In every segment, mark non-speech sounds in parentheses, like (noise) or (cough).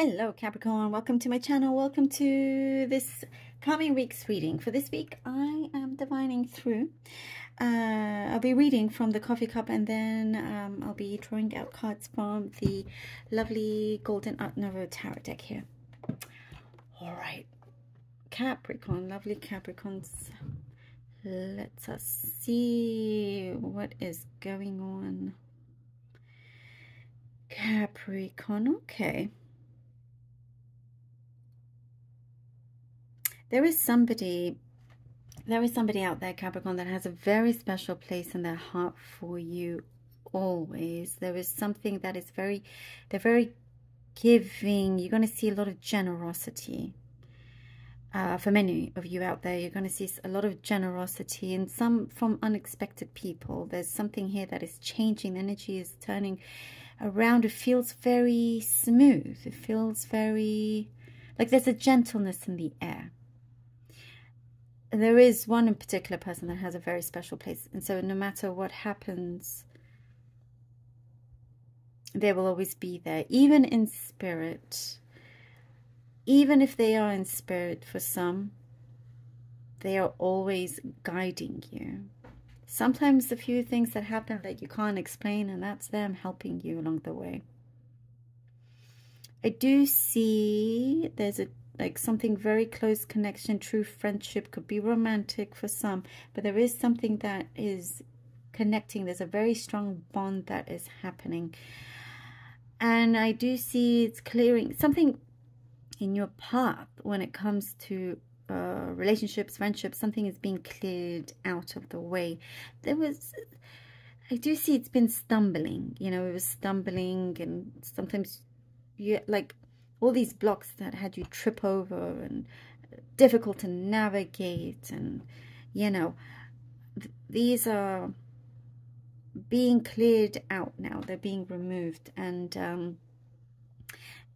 Hello Capricorn, welcome to my channel. Welcome to this coming week's reading. For this week, I am divining through. Uh, I'll be reading from the coffee cup and then um, I'll be drawing out cards from the lovely Golden Art Nouveau Tarot deck here. All right, Capricorn, lovely Capricorns. Let's us see what is going on. Capricorn, okay. There is somebody there is somebody out there capricorn that has a very special place in their heart for you always. There is something that is very they're very giving. You're going to see a lot of generosity uh, for many of you out there. You're going to see a lot of generosity and some from unexpected people. There's something here that is changing. The energy is turning around. It feels very smooth. It feels very like there's a gentleness in the air there is one in particular person that has a very special place. And so no matter what happens, they will always be there, even in spirit. Even if they are in spirit for some, they are always guiding you. Sometimes a few things that happen that you can't explain, and that's them helping you along the way. I do see there's a like something very close connection, true friendship, could be romantic for some, but there is something that is connecting. There's a very strong bond that is happening. And I do see it's clearing something in your path when it comes to uh, relationships, friendships, something is being cleared out of the way. There was, I do see it's been stumbling, you know, it was stumbling and sometimes you like all these blocks that had you trip over and difficult to navigate and you know th these are being cleared out now. They're being removed. And um,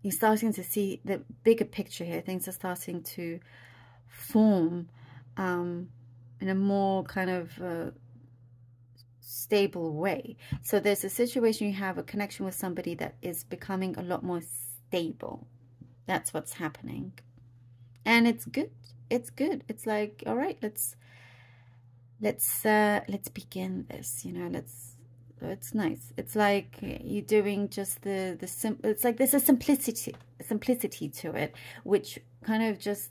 you're starting to see the bigger picture here. Things are starting to form um, in a more kind of uh, stable way. So there's a situation you have a connection with somebody that is becoming a lot more stable that's what's happening. And it's good. It's good. It's like, all right, let's let's uh let's begin this, you know, let's it's nice. It's like you're doing just the the sim it's like there's a simplicity simplicity to it, which kind of just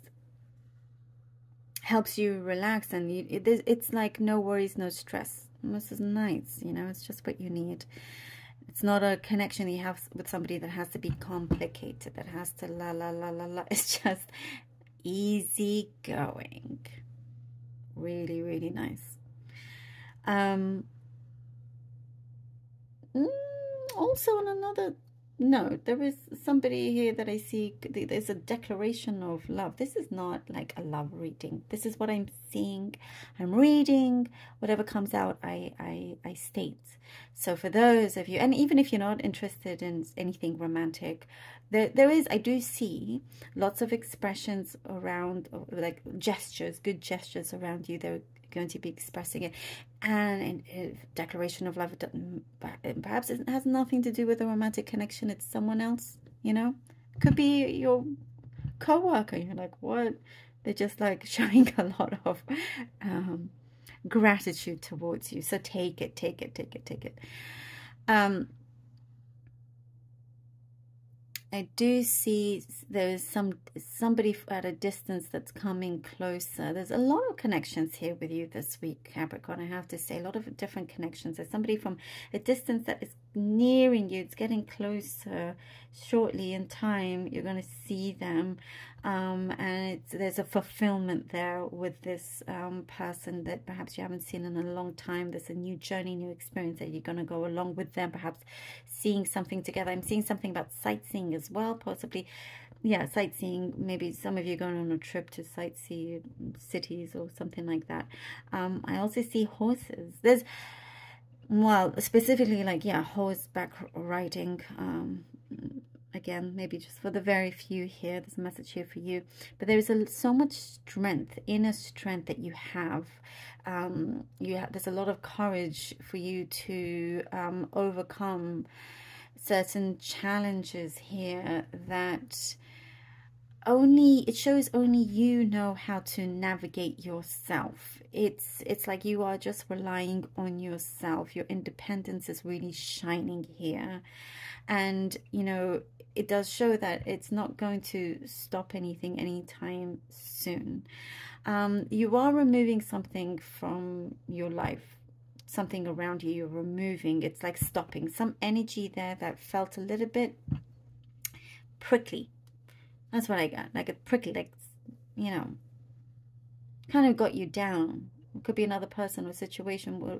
helps you relax and you, it, it's like no worries, no stress. This is nice, you know, it's just what you need. It's not a connection you have with somebody that has to be complicated, that has to la la la la la. (laughs) It's just easy going. Really, really nice. Um, mm, also on another no, there is somebody here that I see. There's a declaration of love. This is not like a love reading. This is what I'm seeing. I'm reading. Whatever comes out, I, I, I state. So for those of you, and even if you're not interested in anything romantic, there, there is, I do see lots of expressions around, like gestures, good gestures around you. There going to be expressing it. And declaration of love, perhaps it has nothing to do with a romantic connection. It's someone else, you know? Could be your co-worker. You're like, what? They're just like (laughs) showing a lot of um, gratitude towards you. So take it, take it, take it, take it. Um, I do see there's some somebody at a distance that's coming closer. There's a lot of connections here with you this week, Capricorn. I have to say, a lot of different connections. There's somebody from a distance that is nearing you. It's getting closer shortly in time. You're going to see them. Um, and there's a fulfillment there with this um, person that perhaps you haven't seen in a long time. There's a new journey, new experience that you're going to go along with them, perhaps seeing something together. I'm seeing something about sightseeing as well, possibly. Yeah, sightseeing. Maybe some of you going on a trip to sightsee cities or something like that. Um, I also see horses. There's well, specifically like, yeah, horseback riding, um, again, maybe just for the very few here, there's a message here for you, but there is a, so much strength, inner strength that you have. Um, you have, there's a lot of courage for you to um, overcome certain challenges here that only it shows only you know how to navigate yourself. It's it's like you are just relying on yourself. Your independence is really shining here. And you know it does show that it's not going to stop anything anytime soon. Um, you are removing something from your life something around you you're removing. It's like stopping some energy there that felt a little bit prickly that's what I got. Like a prickly, like, you know, kind of got you down. It could be another person or situation where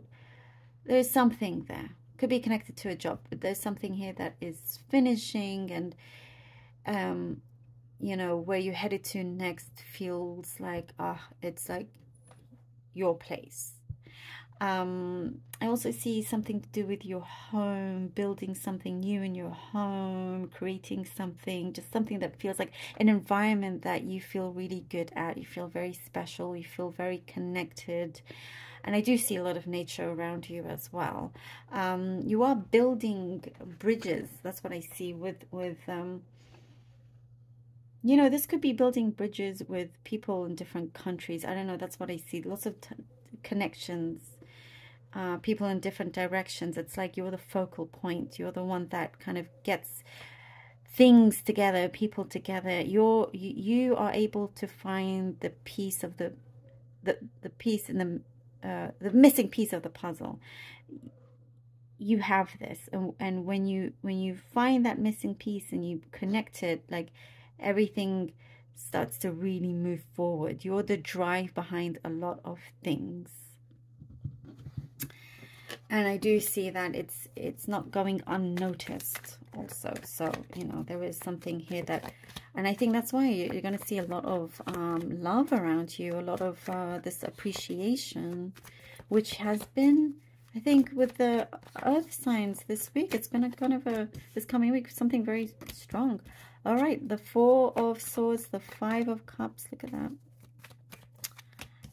there's something there. Could be connected to a job, but there's something here that is finishing and, um, you know, where you're headed to next feels like, ah, it's like your place. Um, I also see something to do with your home, building something new in your home, creating something, just something that feels like an environment that you feel really good at. You feel very special, you feel very connected. And I do see a lot of nature around you as well. Um, you are building bridges. That's what I see with, with um, you know, this could be building bridges with people in different countries. I don't know. That's what I see. Lots of connections uh, people in different directions. It's like you're the focal point. You're the one that kind of gets things together, people together. You're you, you are able to find the piece of the the the piece in the uh, the missing piece of the puzzle. You have this, and and when you when you find that missing piece and you connect it, like everything starts to really move forward. You're the drive behind a lot of things and I do see that it's it's not going unnoticed also. So you know there is something here that and I think that's why you're going to see a lot of um, love around you a lot of uh, this appreciation which has been I think with the earth signs this week it's been a kind of a this coming week something very strong. All right the four of swords the five of cups look at that.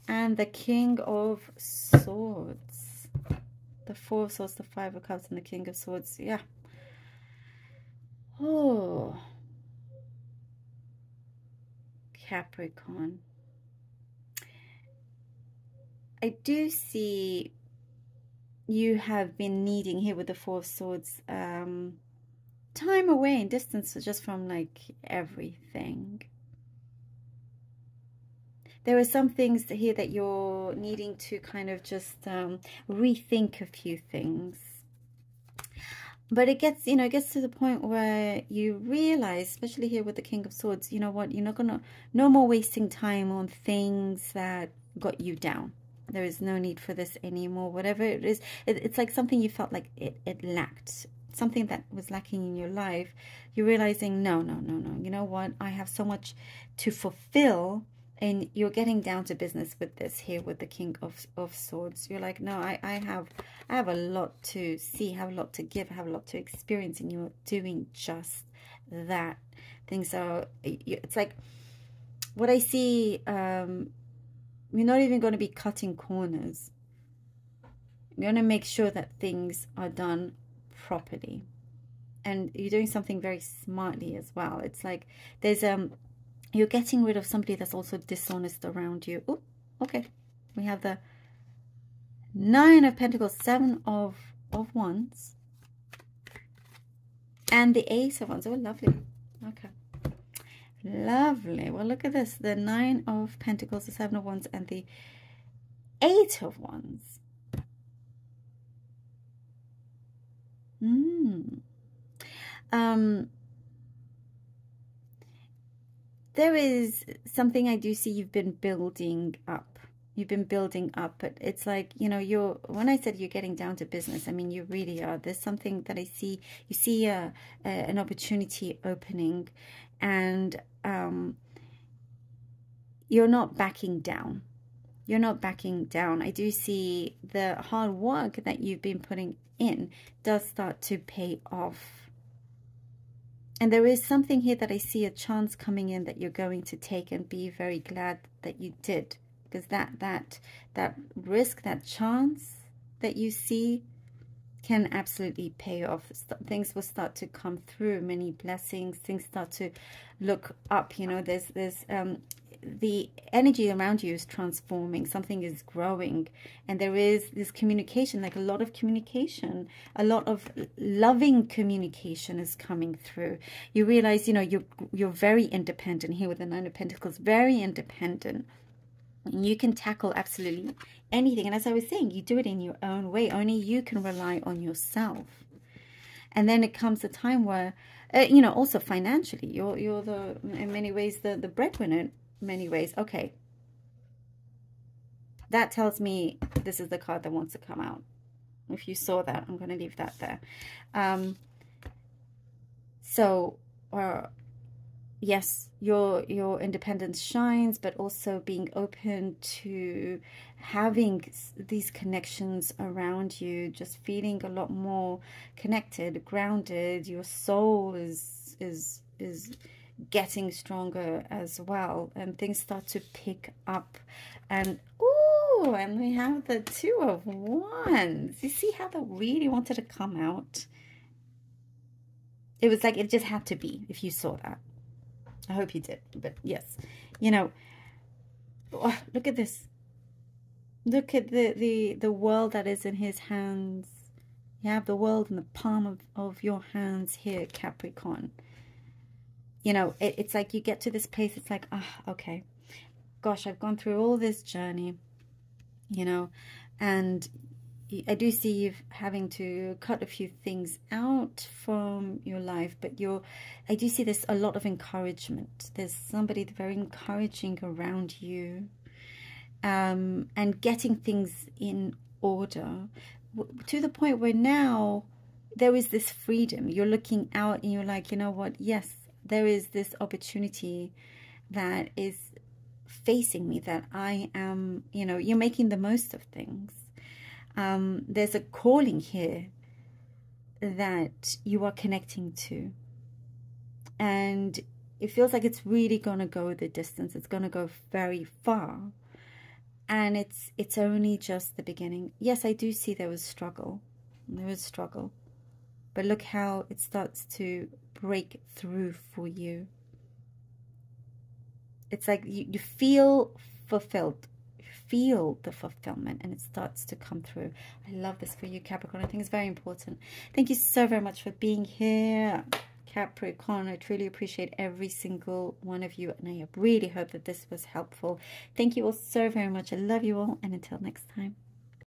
And the king of swords the Four of Swords, the Five of Cups, and the King of Swords. Yeah. Oh. Capricorn. I do see you have been needing here with the Four of Swords um, time away and distance just from like everything there are some things here that you're needing to kind of just um, rethink a few things. But it gets, you know, it gets to the point where you realize, especially here with the King of Swords, you know what, you're not going to, no more wasting time on things that got you down. There is no need for this anymore. Whatever it is, it, it's like something you felt like it, it lacked something that was lacking in your life, you're realizing, no, no, no, no. You know what? I have so much to fulfill and you're getting down to business with this here with the king of, of swords. You're like no I, I have i have a lot to see have a lot to give have a lot to experience and you're doing just that. Things are it's like what i see um you're not even going to be cutting corners. You're going to make sure that things are done properly. And you're doing something very smartly as well. It's like there's um you're getting rid of somebody that's also dishonest around you. Oh, okay. We have the Nine of Pentacles, Seven of, of Wands, and the Ace of Wands. Oh, lovely. Okay. Lovely. Well, look at this. The Nine of Pentacles, the Seven of Wands, and the Eight of Wands. Hmm. Um, there is something I do see you've been building up. You've been building up, but it's like, you know, you're, when I said you're getting down to business, I mean, you really are. There's something that I see, you see a, a an opportunity opening and um, you're not backing down. You're not backing down. I do see the hard work that you've been putting in does start to pay off and there is something here that I see a chance coming in that you're going to take and be very glad that you did. Because that that that risk, that chance that you see can absolutely pay off. Things will start to come through, many blessings. Things start to look up. You know, there's there's um, the energy around you is transforming. Something is growing, and there is this communication, like a lot of communication, a lot of loving communication is coming through. You realize, you know, you're you're very independent here with the Nine of Pentacles, very independent. You can tackle absolutely anything. And as I was saying, you do it in your own way. Only you can rely on yourself. And then it comes a time where, uh, you know, also financially, you're you're the in many ways the the breadwinner. Many ways, okay. That tells me this is the card that wants to come out. If you saw that, I'm going to leave that there. Um, so, or uh, yes, your your independence shines, but also being open to having these connections around you, just feeling a lot more connected, grounded. Your soul is is is getting stronger as well, and things start to pick up. And oh and we have the two of wands. You see how that really wanted to come out. It was like it just had to be. If you saw that. I hope you did. But yes, you know, oh, look at this. Look at the, the, the world that is in his hands. You have the world in the palm of, of your hands here, Capricorn. You know, it, it's like you get to this place, it's like, ah, oh, okay. Gosh, I've gone through all this journey, you know, and I do see you having to cut a few things out from your life, but you're, I do see there's a lot of encouragement. There's somebody very encouraging around you um, and getting things in order to the point where now there is this freedom. You're looking out and you're like, you know what? Yes, there is this opportunity that is facing me that I am, you know, you're making the most of things um, there's a calling here that you are connecting to. And it feels like it's really going to go the distance. It's going to go very far. And it's it's only just the beginning. Yes, I do see there was struggle. There was struggle. But look how it starts to break through for you. It's like you, you feel fulfilled You feel the fulfillment and it starts to come through. I love this for you, Capricorn. I think it's very important. Thank you so very much for being here. Capricorn, I truly appreciate every single one of you and I really hope that this was helpful. Thank you all so very much. I love you all and until next time.